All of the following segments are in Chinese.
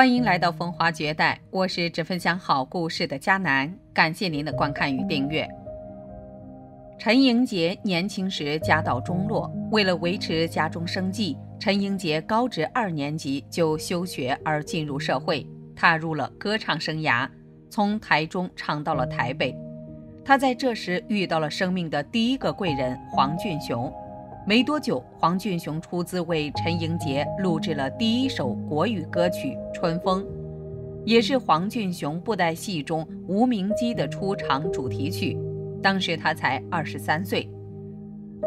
欢迎来到风华绝代，我是只分享好故事的佳楠，感谢您的观看与订阅。陈英杰年轻时家道中落，为了维持家中生计，陈英杰高职二年级就休学而进入社会，踏入了歌唱生涯，从台中唱到了台北。他在这时遇到了生命的第一个贵人黄俊雄。没多久，黄俊雄出资为陈英杰录制了第一首国语歌曲《春风》，也是黄俊雄布袋戏中无名鸡的出场主题曲。当时他才二十三岁。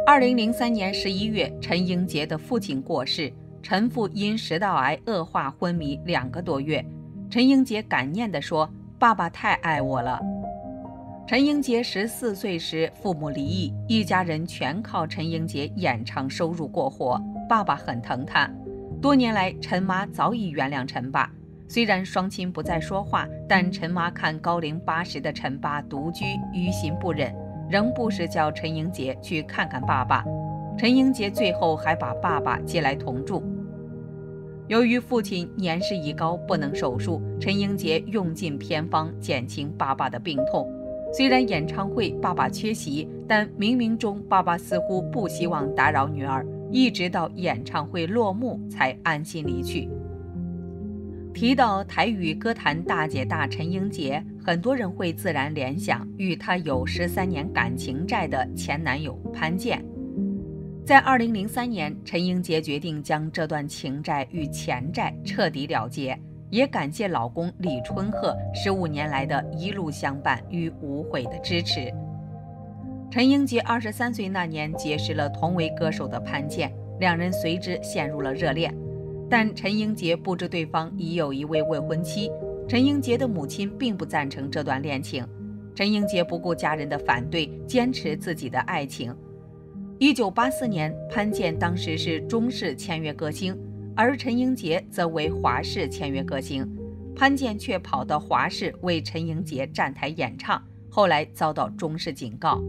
二零零三年十一月，陈英杰的父亲过世，陈父因食道癌恶化昏迷两个多月。陈英杰感念地说：“爸爸太爱我了。”陈英杰十四岁时，父母离异，一家人全靠陈英杰演唱收入过活。爸爸很疼他。多年来，陈妈早已原谅陈爸。虽然双亲不再说话，但陈妈看高龄八十的陈爸独居，于心不忍，仍不时叫陈英杰去看看爸爸。陈英杰最后还把爸爸接来同住。由于父亲年事已高，不能手术，陈英杰用尽偏方减轻爸爸的病痛。虽然演唱会爸爸缺席，但冥冥中爸爸似乎不希望打扰女儿，一直到演唱会落幕才安心离去。提到台语歌坛大姐大陈英杰，很多人会自然联想与她有十三年感情债的前男友潘健。在二零零三年，陈英杰决定将这段情债与前债彻底了结。也感谢老公李春鹤十五年来的一路相伴与无悔的支持。陈英杰二十三岁那年结识了同为歌手的潘健，两人随之陷入了热恋。但陈英杰不知对方已有一位未婚妻，陈英杰的母亲并不赞成这段恋情。陈英杰不顾家人的反对，坚持自己的爱情。一九八四年，潘健当时是中视签约歌星。而陈英杰则为华视签约歌星，潘健却跑到华视为陈英杰站台演唱，后来遭到中视警告。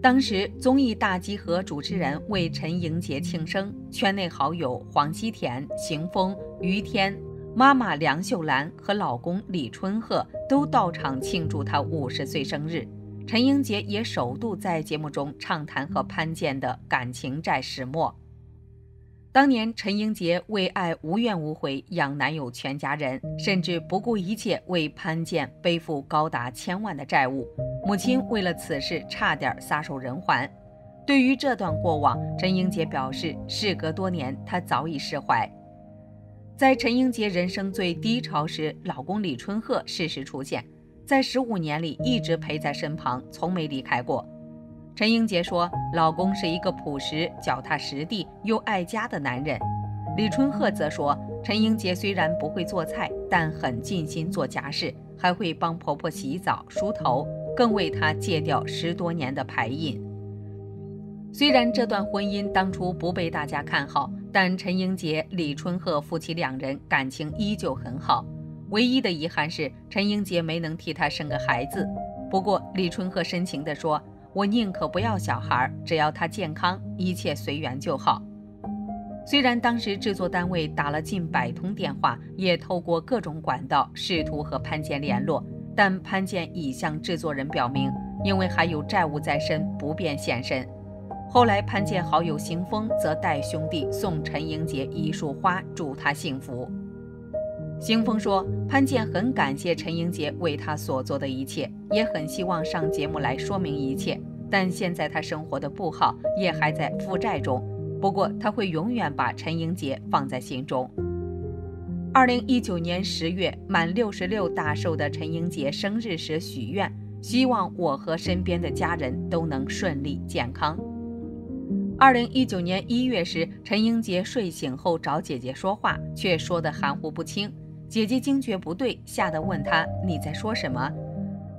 当时综艺大集合主持人为陈英杰庆生，圈内好友黄西田、邢峰、于天、妈妈梁秀兰和老公李春鹤都到场庆祝他五十岁生日。陈英杰也首度在节目中畅谈和潘健的感情债始末。当年陈英杰为爱无怨无悔养男友全家人，甚至不顾一切为潘健背负高达千万的债务。母亲为了此事差点撒手人寰。对于这段过往，陈英杰表示，事隔多年，她早已释怀。在陈英杰人生最低潮时，老公李春鹤适时出现，在十五年里一直陪在身旁，从没离开过。陈英杰说：“老公是一个朴实、脚踏实地又爱家的男人。”李春鹤则说：“陈英杰虽然不会做菜，但很尽心做家事，还会帮婆婆洗澡、梳头，更为她戒掉十多年的牌瘾。”虽然这段婚姻当初不被大家看好，但陈英杰、李春鹤夫妻两人感情依旧很好。唯一的遗憾是陈英杰没能替他生个孩子。不过李春鹤深情地说。我宁可不要小孩，只要他健康，一切随缘就好。虽然当时制作单位打了近百通电话，也透过各种管道试图和潘健联络，但潘健已向制作人表明，因为还有债务在身，不便现身。后来，潘健好友邢峰则带兄弟送陈英杰一束花，祝他幸福。邢峰说：“潘健很感谢陈英杰为他所做的一切，也很希望上节目来说明一切。但现在他生活的不好，也还在负债中。不过他会永远把陈英杰放在心中。”二零一九年十月，满六十六大寿的陈英杰生日时许愿，希望我和身边的家人都能顺利健康。二零一九年一月时，陈英杰睡醒后找姐姐说话，却说得含糊不清。姐姐惊觉不对，吓得问他：“你在说什么？”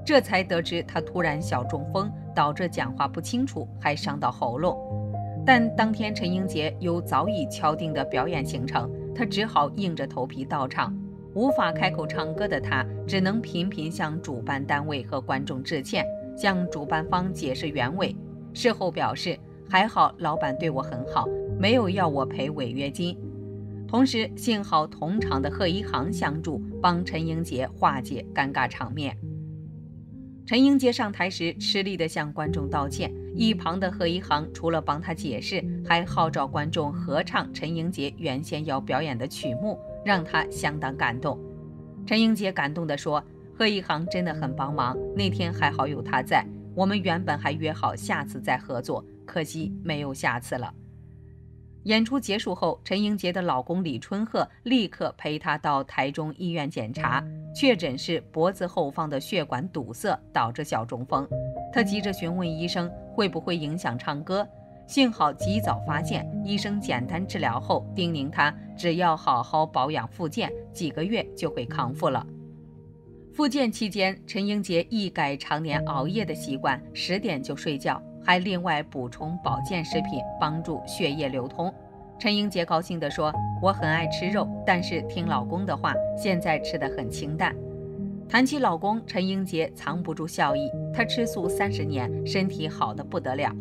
这才得知他突然小中风，导致讲话不清楚，还伤到喉咙。但当天陈英杰有早已敲定的表演行程，他只好硬着头皮到场。无法开口唱歌的他，只能频频向主办单位和观众致歉，向主办方解释原委。事后表示：“还好老板对我很好，没有要我赔违约金。”同时幸好同场的贺一航相助，帮陈英杰化解尴尬场面。陈英杰上台时吃力地向观众道歉，一旁的贺一航除了帮他解释，还号召观众合唱陈英杰原先要表演的曲目，让他相当感动。陈英杰感动地说：“贺一航真的很帮忙，那天还好有他在，我们原本还约好下次再合作，可惜没有下次了。”演出结束后，陈英杰的老公李春鹤立刻陪她到台中医院检查，确诊是脖子后方的血管堵塞导致小中风。她急着询问医生会不会影响唱歌，幸好及早发现，医生简单治疗后叮咛她只要好好保养复健，几个月就会康复了。复健期间，陈英杰一改常年熬夜的习惯，十点就睡觉。还另外补充保健食品，帮助血液流通。陈英杰高兴地说：“我很爱吃肉，但是听老公的话，现在吃得很清淡。”谈起老公，陈英杰藏不住笑意。他吃素三十年，身体好得不得了。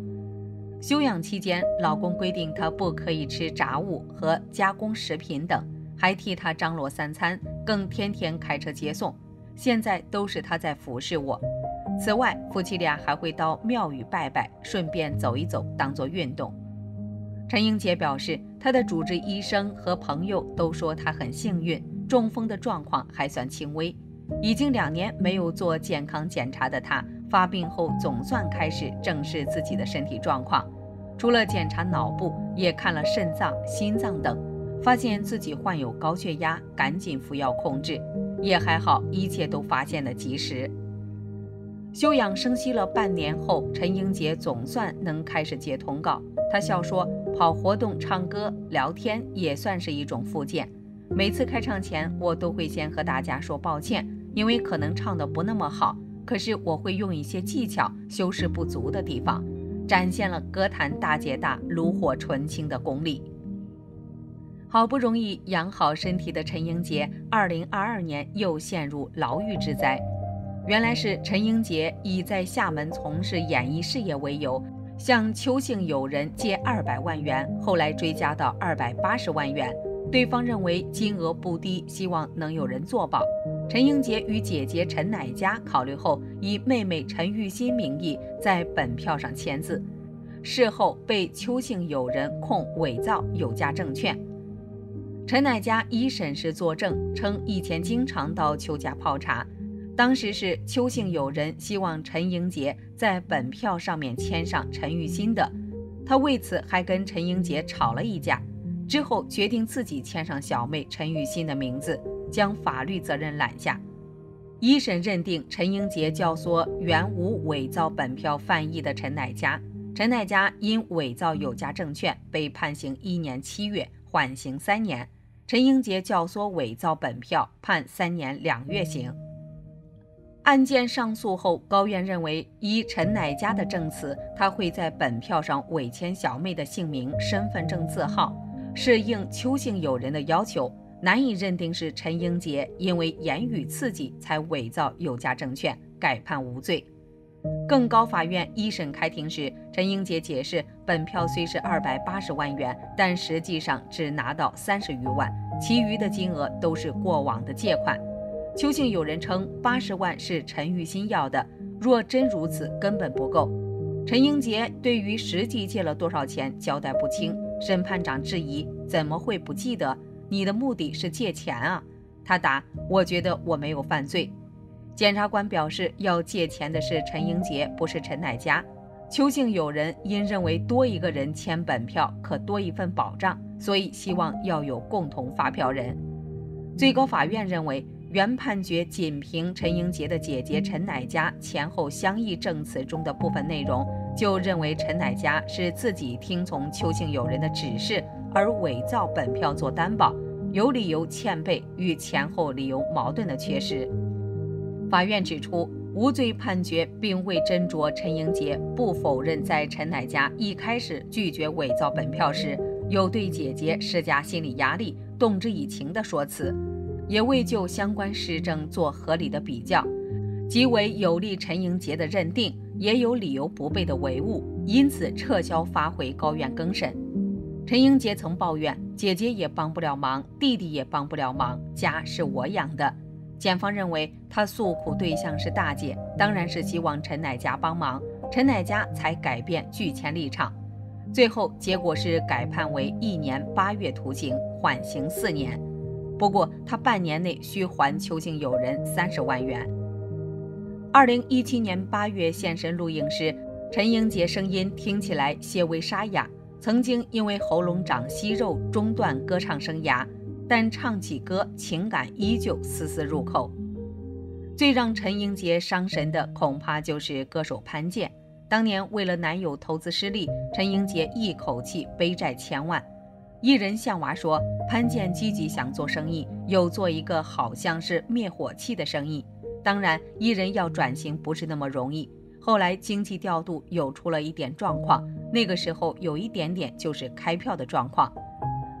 休养期间，老公规定他不可以吃炸物和加工食品等，还替他张罗三餐，更天天开车接送。现在都是他在服侍我。此外，夫妻俩还会到庙宇拜拜，顺便走一走，当做运动。陈英杰表示，他的主治医生和朋友都说他很幸运，中风的状况还算轻微。已经两年没有做健康检查的他，发病后总算开始正视自己的身体状况。除了检查脑部，也看了肾脏、心脏等，发现自己患有高血压，赶紧服药控制。也还好，一切都发现的及时。休养生息了半年后，陈英杰总算能开始接通告。他笑说：“跑活动、唱歌、聊天也算是一种复健。每次开唱前，我都会先和大家说抱歉，因为可能唱得不那么好。可是我会用一些技巧修饰不足的地方，展现了歌坛大姐大炉火纯青的功力。好不容易养好身体的陈英杰，二零二二年又陷入牢狱之灾。”原来是陈英杰以在厦门从事演艺事业为由，向邱姓友人借二百万元，后来追加到二百八十万元，对方认为金额不低，希望能有人作保。陈英杰与姐姐陈乃佳考虑后，以妹妹陈玉欣名义在本票上签字，事后被邱姓友人控伪造有价证券。陈乃佳一审时作证称，以前经常到邱家泡茶。当时是邱姓友人希望陈英杰在本票上面签上陈玉新的，他为此还跟陈英杰吵了一架，之后决定自己签上小妹陈玉新的名字，将法律责任揽下。一审认定陈英杰教唆原无伪造本票犯意的陈乃佳，陈乃佳因伪造有价证券被判刑一年七月，缓刑三年；陈英杰教唆伪造本票，判三年两月刑。案件上诉后，高院认为，依陈乃佳的证词，他会在本票上伪签小妹的姓名、身份证字号，是应邱姓友人的要求，难以认定是陈英杰因为言语刺激才伪造有价证券，改判无罪。更高法院一审开庭时，陈英杰解释，本票虽是二百八十万元，但实际上只拿到三十余万，其余的金额都是过往的借款。邱姓友人称八十万是陈玉新要的，若真如此，根本不够。陈英杰对于实际借了多少钱交代不清，审判长质疑怎么会不记得？你的目的是借钱啊？他答：我觉得我没有犯罪。检察官表示要借钱的是陈英杰，不是陈乃佳。邱姓友人因认为多一个人签本票可多一份保障，所以希望要有共同发票人。最高法院认为。原判决仅凭陈英杰的姐姐陈乃佳前后相异证词中的部分内容，就认为陈乃佳是自己听从邱姓友人的指示而伪造本票做担保，有理由欠备与前后理由矛盾的缺失。法院指出，无罪判决并未斟酌陈英杰不否认在陈乃佳一开始拒绝伪造本票时，有对姐姐施加心理压力、动之以情的说辞。也未就相关实证做合理的比较，即为有利陈英杰的认定，也有理由不备的唯物，因此撤销发回高院更审。陈英杰曾抱怨姐姐也帮不了忙，弟弟也帮不了忙，家是我养的。检方认为他诉苦对象是大姐，当然是希望陈乃佳帮忙，陈乃佳才改变拒签立场。最后结果是改判为一年八月徒刑，缓刑四年。不过他半年内需还邱姓友人三十万元。二零一七年八月现身录影时，陈英杰声音听起来些微沙哑。曾经因为喉咙长息肉中断歌唱生涯，但唱起歌情感依旧丝丝入扣。最让陈英杰伤神的，恐怕就是歌手潘健。当年为了男友投资失利，陈英杰一口气背债千万。艺人向娃说，潘健积极想做生意，有做一个好像是灭火器的生意。当然，艺人要转型不是那么容易。后来经济调度又出了一点状况，那个时候有一点点就是开票的状况，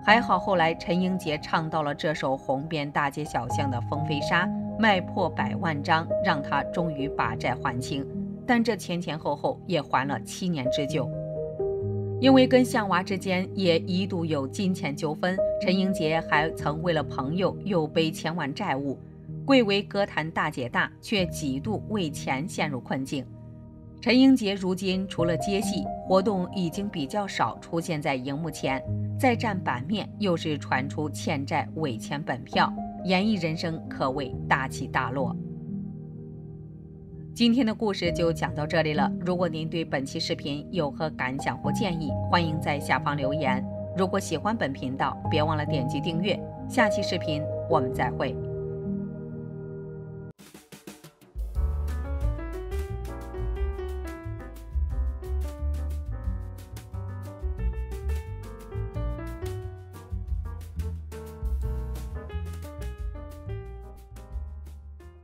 还好后来陈英杰唱到了这首红遍大街小巷的《风飞沙》，卖破百万张，让他终于把债还清。但这前前后后也还了七年之久。因为跟向娃之间也一度有金钱纠纷，陈英杰还曾为了朋友又背千万债务，贵为歌坛大姐大，却几度为钱陷入困境。陈英杰如今除了接戏活动，已经比较少出现在荧幕前，再占版面又是传出欠债伪签本票，演艺人生可谓大起大落。今天的故事就讲到这里了。如果您对本期视频有何感想或建议，欢迎在下方留言。如果喜欢本频道，别忘了点击订阅。下期视频我们再会。